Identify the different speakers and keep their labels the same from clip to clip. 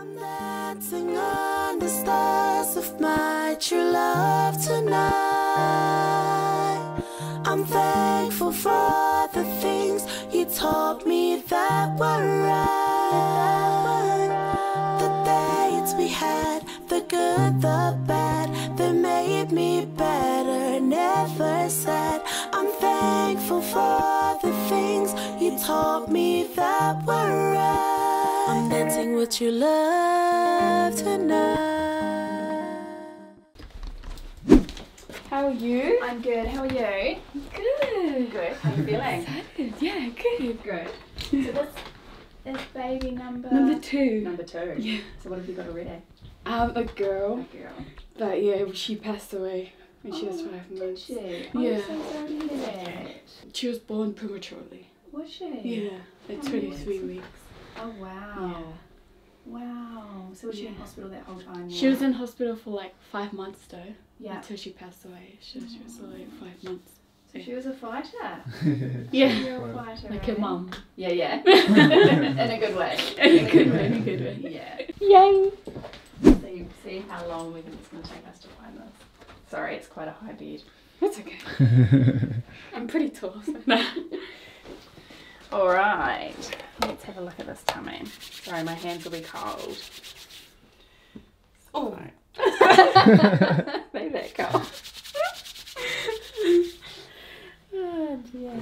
Speaker 1: I'm dancing on the stars of my true love tonight. I'm thankful for the things you taught me that were right. The dates we had, the good, the bad, they made me better. Never said I'm thankful for the things you taught me that were right. Dancing with your love tonight.
Speaker 2: How are you?
Speaker 3: I'm good. How are you?
Speaker 2: Good.
Speaker 3: Good. How are you feeling?
Speaker 2: Excited. Yeah, good.
Speaker 3: Good. So this is baby number
Speaker 2: Number two.
Speaker 3: number two.
Speaker 2: Yeah.
Speaker 3: So what have you got already?
Speaker 2: Um, a girl,
Speaker 3: A girl.
Speaker 2: but yeah, she passed away when she was
Speaker 3: Oh,
Speaker 2: five
Speaker 3: Did
Speaker 2: months.
Speaker 3: she? Oh,
Speaker 2: Yeah.
Speaker 3: So sorry to hear that.
Speaker 2: She was born prematurely.
Speaker 3: Was she?
Speaker 2: Yeah, at
Speaker 3: Oh,
Speaker 2: 23
Speaker 3: yes.
Speaker 2: weeks.
Speaker 3: Oh wow.
Speaker 2: Yeah.
Speaker 3: Wow. So was she in hospital that whole time?
Speaker 2: She
Speaker 3: or-
Speaker 2: was in hospital for like five months though,
Speaker 3: Yeah.
Speaker 2: until she passed away. She was, she was like five months.
Speaker 3: So she was a fighter.
Speaker 2: Yeah,
Speaker 3: You're a fighter.
Speaker 2: like
Speaker 3: eh?
Speaker 2: her mum.
Speaker 3: Yeah, yeah. in a good way.
Speaker 2: In a good way, in a good way.
Speaker 3: Yeah.
Speaker 2: Yay!
Speaker 3: See, see how long we think it's going to take us to find this. Sorry, it's quite a high bed.
Speaker 2: That's okay. I'm pretty tall. So no.
Speaker 3: All right, let's have a look at this tummy. Sorry, my hands will be cold.
Speaker 2: Oh.
Speaker 3: Maybe that cold. oh dear.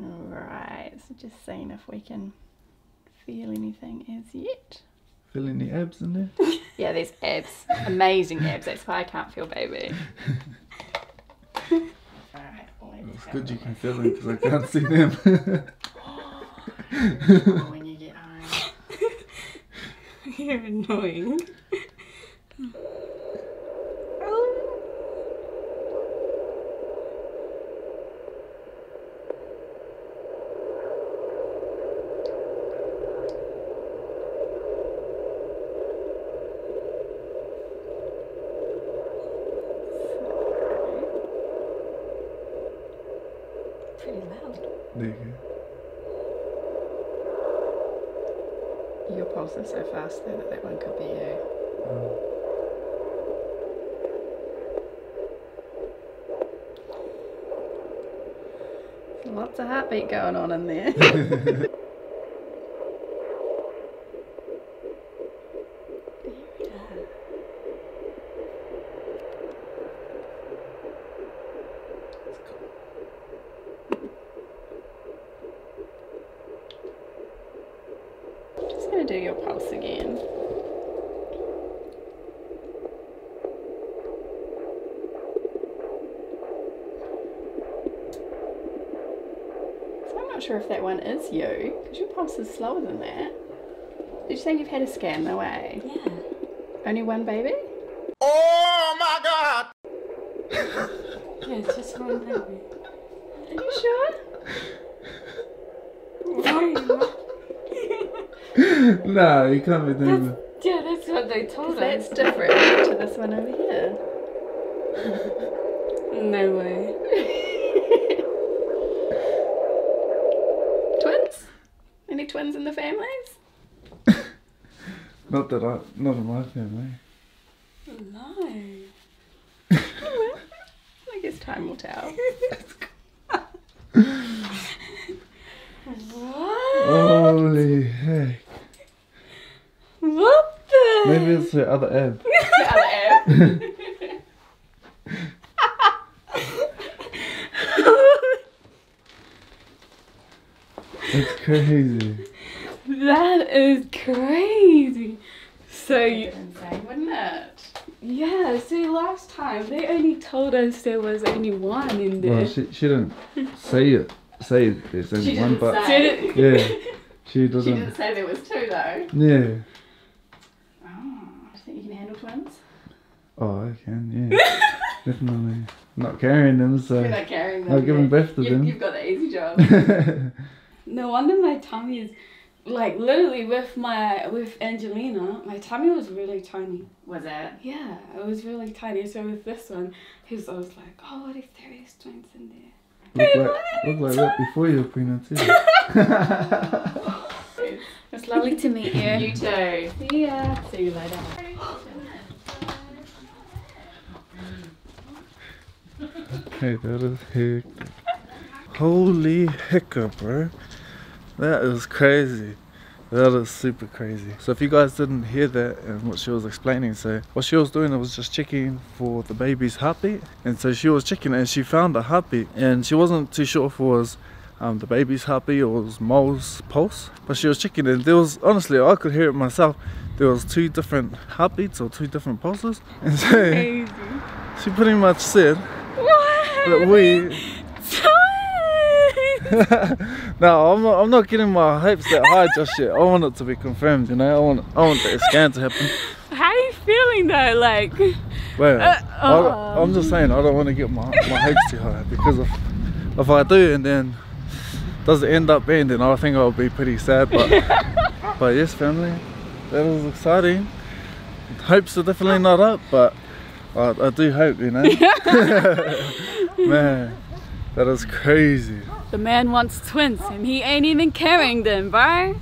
Speaker 3: All right, so just seeing if we can feel anything as yet.
Speaker 4: Feel any abs in there?
Speaker 3: Yeah, there's abs, amazing abs. That's why I can't feel baby. All right, let's
Speaker 4: It's
Speaker 3: have
Speaker 4: good you can
Speaker 3: look.
Speaker 4: feel them because I can't see them.
Speaker 3: Oh, when you get home.
Speaker 2: You're annoying.
Speaker 3: Pretty loud.
Speaker 4: there you go.
Speaker 3: Your pulse is so fast though that that one could be you.
Speaker 4: Oh.
Speaker 3: Lots of heartbeat going on in there. Just gonna do your pulse again. So I'm not sure if that one is you, because your pulse is slower than that. Did you say you've had a scan? No way.
Speaker 2: Yeah.
Speaker 3: Only one baby? Oh my god!
Speaker 2: yeah, it's just one baby.
Speaker 3: Are you sure?
Speaker 4: nah, you can't be doing that.
Speaker 2: Yeah, that's what they told us.
Speaker 3: That's
Speaker 2: us.
Speaker 3: different to this one over here.
Speaker 2: No way.
Speaker 3: Twins? Any twins in the families?
Speaker 4: Not that I, not in my family.
Speaker 2: No.
Speaker 3: I guess time will tell.
Speaker 2: What?
Speaker 4: Holy heck.
Speaker 2: What the?
Speaker 4: Maybe it's her other ab.
Speaker 3: The other app.
Speaker 4: It's crazy.
Speaker 2: that is crazy. So you,
Speaker 3: insane, wouldn't it?
Speaker 2: yeah. See, last time they only told us there was only one in there.
Speaker 4: Well, she, she didn't say it. Say there's only
Speaker 3: She
Speaker 4: one,
Speaker 3: didn't
Speaker 4: but
Speaker 3: say.
Speaker 2: Did it?
Speaker 4: yeah, she
Speaker 3: She
Speaker 4: doesn't.
Speaker 3: She didn't say there was two though.
Speaker 4: Yeah.
Speaker 3: Oh, I think you can handle twins.
Speaker 4: Oh, I can. Yeah, definitely. Not carrying them, so
Speaker 3: You're not carrying them.
Speaker 4: I'll give them birth to
Speaker 3: You've,
Speaker 4: them.
Speaker 3: you've got the easy job.
Speaker 2: No wonder my tummy is like literally with my with Angelina, my tummy was really tiny.
Speaker 3: Was it?
Speaker 2: Yeah, it was really tiny. So with this one, he was, I was like, oh, what if there is twins in there?
Speaker 4: Look like, look like that before you were pregnant too.
Speaker 3: too.
Speaker 5: It's lovely to meet you.
Speaker 3: You too.
Speaker 5: See ya.
Speaker 3: See you later.
Speaker 4: Okay, that is hectic. Holy hiccup, bro. That is crazy. That is super crazy. So if you guys didn't hear that and what she was explaining, so what she was doing was just checking for the baby's heartbeat. And so she was checking and she found a heartbeat and she wasn't too sure if it was um, the baby's heartbeat or it was Mau's pulse. But she was checking and there was, honestly, I could hear it myself. There was two different heartbeats or two different pulses. And so
Speaker 5: Crazy.
Speaker 4: she pretty much said? That we no, I'm not, I'm not getting my hopes that high just yet. I want it to be confirmed, you know. I want I want the scan to happen.
Speaker 5: How are you feeling though? Like,
Speaker 4: Well,
Speaker 5: Uh,
Speaker 4: I, am just saying I don't want to get my, my hopes too high because if if I do and then does it end up being, then I think I'll be pretty sad. But but yes, family, that was exciting. Hopes are definitely not up, but I, I do hope, you know. Man, that is crazy.
Speaker 5: the man wants twins and he ain't even carrying them, bro.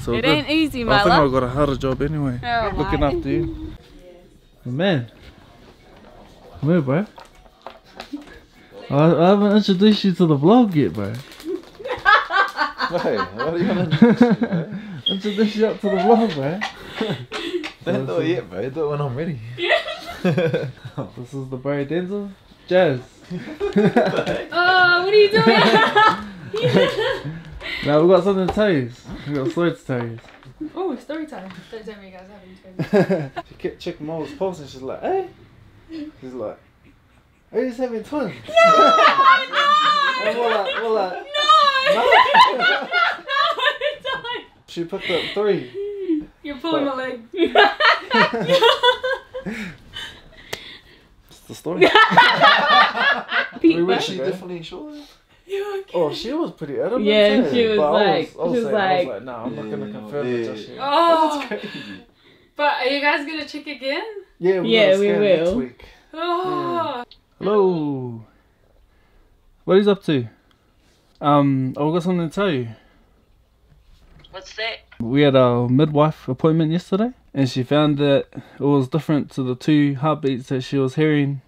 Speaker 4: So
Speaker 5: It
Speaker 4: good.
Speaker 5: ain't easy,
Speaker 4: I
Speaker 5: my
Speaker 4: think I
Speaker 5: love.
Speaker 4: got a harder job anyway.
Speaker 5: Oh,
Speaker 4: Looking
Speaker 5: my.
Speaker 4: after you. Man. Come here, bro. I, I haven't introduced you to the vlog yet, bro.
Speaker 6: Hey, what are you gonna do?
Speaker 4: Introduce you up to the vlog, bro.
Speaker 6: Don't do it yet, bro. Do it when I'm ready.
Speaker 4: This is the bro Denzel. Jazz.
Speaker 5: Oh, what are you doing?
Speaker 4: Now we've got something to tell you. We've got a story to tell you.
Speaker 5: oh, story time. Don't tell me you guys having twins.
Speaker 4: she kept checking Mau's pulse and she's like, hey. She's like, are you just having twins? And we're like, we're like,
Speaker 5: No!
Speaker 4: she picked up three.
Speaker 5: You're pulling my leg.
Speaker 4: It's the story.
Speaker 5: Pete,
Speaker 4: We
Speaker 5: bro.
Speaker 4: wish
Speaker 6: She
Speaker 4: Okay.
Speaker 6: definitely sure.
Speaker 5: You okay?
Speaker 4: Oh, she was pretty adamant.
Speaker 5: Yeah,
Speaker 4: too,
Speaker 5: she was
Speaker 4: but I
Speaker 5: like-
Speaker 4: I was
Speaker 5: she was
Speaker 4: saying, I was
Speaker 5: like-
Speaker 4: like, nah, I'm not gonna
Speaker 6: Yeah,
Speaker 4: confirm it just yet.
Speaker 5: Oh,
Speaker 6: Crazy.
Speaker 5: but are you guys gonna check again?
Speaker 4: Yeah, we
Speaker 5: Yeah, we
Speaker 4: we next
Speaker 5: will.
Speaker 4: week.
Speaker 5: Oh,
Speaker 4: Hello. What are you up to? Um, I've got something to tell you.
Speaker 7: What's that?
Speaker 4: We had our midwife appointment yesterday, and she found that it was different to the two heartbeats that she was hearing.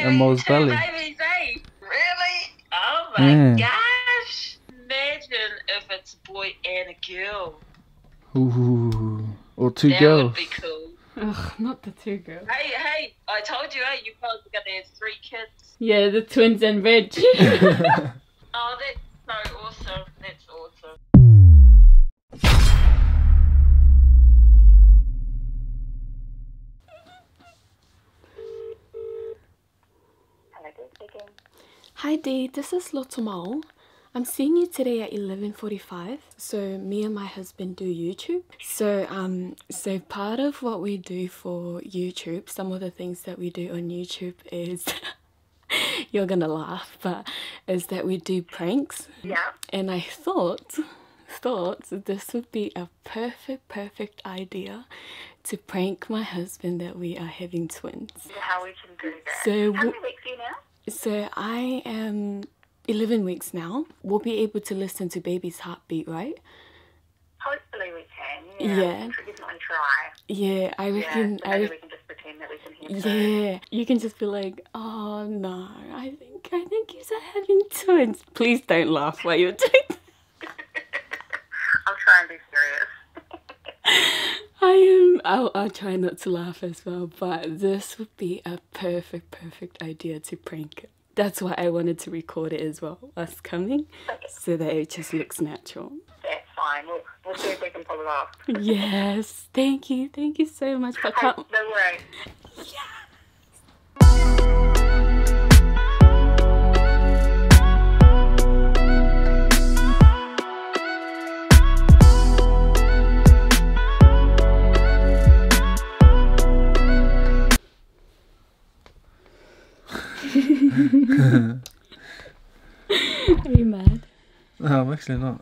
Speaker 4: And Mau's
Speaker 7: Two
Speaker 4: belly.
Speaker 7: babies, eh? Really? Oh my
Speaker 4: Yeah.
Speaker 7: gosh! Imagine if it's a boy and a girl.
Speaker 4: Ooh, or two
Speaker 7: that
Speaker 4: girls.
Speaker 7: would be cool.
Speaker 5: Ugh, not the two girls.
Speaker 7: Hey, hey! I told you, hey, you guys are gonna have three kids.
Speaker 5: Yeah, the twins and Reg.
Speaker 7: Oh, that's so
Speaker 2: Dee, this is Lotomau. I'm seeing you today at 11:45. So me and my husband do YouTube. So um so part of what we do for YouTube, some of the things that we do on YouTube is you're going to laugh, but is that we do pranks.
Speaker 7: Yeah.
Speaker 2: And I thought thought this would be a perfect perfect idea to prank my husband that we are having twins.
Speaker 7: How we can do that?
Speaker 2: So
Speaker 7: How many weeks are you now?
Speaker 2: So I am 11 weeks now. We'll be able to listen to baby's heartbeat, right?
Speaker 7: Hopefully we can.
Speaker 2: Yeah.
Speaker 7: Try.
Speaker 2: Yeah, I
Speaker 7: Yeah.
Speaker 2: reckon.
Speaker 7: so
Speaker 2: I re-
Speaker 7: we can just pretend that we can hear. too.
Speaker 2: yeah, you can just be like, "Oh no, I think I think you're having twins." Please don't laugh while you're doing. that.
Speaker 7: I'll try and be serious.
Speaker 2: I am. I'll, I'll try not to laugh as well, but this would be a perfect, perfect idea to prank. That's why I wanted to record it as well, us coming, so that it just looks natural.
Speaker 7: That's fine. We'll, we'll see if we can pull it off.
Speaker 2: Yes, thank you, thank you so much. But
Speaker 7: Hey,
Speaker 2: can't,
Speaker 7: don't worry.
Speaker 2: are
Speaker 4: I'm actually not.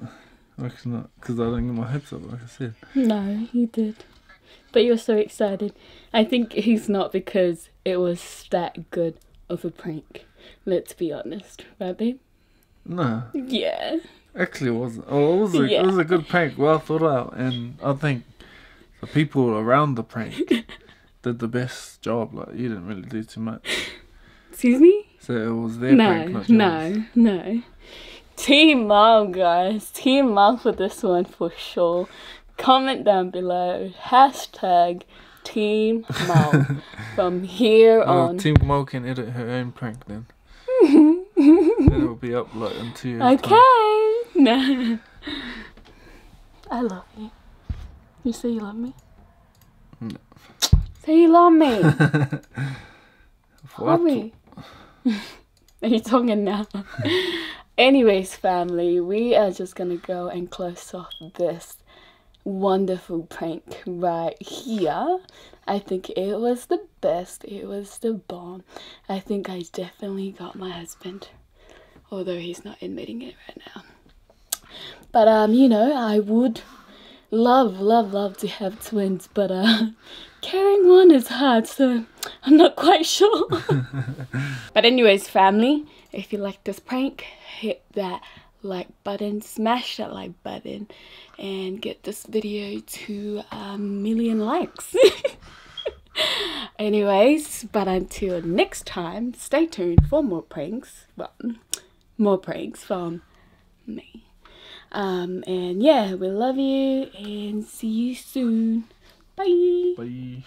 Speaker 4: I'm actually not, because I don't get my hopes up, like I said.
Speaker 2: No, you did. But you're so excited. I think he's not because it was that good of a prank. Let's be honest, right, babe?
Speaker 4: No.
Speaker 2: Yeah.
Speaker 4: Actually, it wasn't. Oh, it was a,
Speaker 2: Yeah.
Speaker 4: it was a good prank, well thought out, and I think the people around the prank did the best job. Like you didn't really do too much,
Speaker 2: Excuse me?
Speaker 4: so it was their
Speaker 2: No,
Speaker 4: prank, not yours.
Speaker 2: no, no. Team Mom, guys. Team Mom for this one for sure. Comment down below. Hashtag Team Mom. From here
Speaker 4: Oh,
Speaker 2: on.
Speaker 4: Team Mau can edit her own prank then. then it'll be up like in two years.
Speaker 2: Okay. No. I love you. You say you love me?
Speaker 4: No.
Speaker 2: Say you love me.
Speaker 4: What?
Speaker 2: Hurry. Are you talking now? Anyways, family, we are just gonna go and close off this wonderful prank right here. I think it was the best. It was the bomb. I think I definitely got my husband, although he's not admitting it right now. But um, you know, I would love, love, love to have twins, but uh, carrying one is hard, so I'm not quite sure. but anyways, family, if you like this prank, hit that like button, smash that like button, and get this video to a million likes. anyways, but until next time, stay tuned for more pranks. Well, more pranks from me. Um, and yeah, we love you and see you soon. Bye.
Speaker 4: Bye.